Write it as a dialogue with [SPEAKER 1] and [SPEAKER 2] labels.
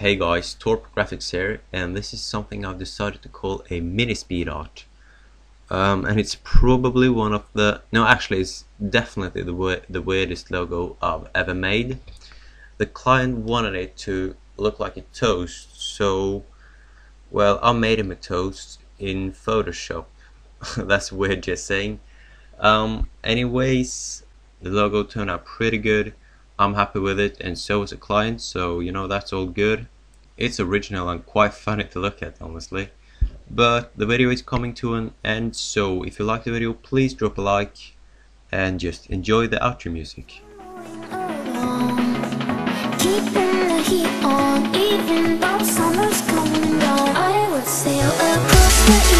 [SPEAKER 1] Hey guys, Torp Graphics here, and this is something I've decided to call a mini speed art. Um, and it's probably one of the, no actually it's definitely the, the weirdest logo I've ever made. The client wanted it to look like a toast, so, well, I made him a toast in Photoshop. That's weird just saying. Um, anyways, the logo turned out pretty good. I'm happy with it and so is the client so you know that's all good. It's original and quite funny to look at honestly. But the video is coming to an end so if you like the video please drop a like and just enjoy the outro music. Even though summer's coming I sail across the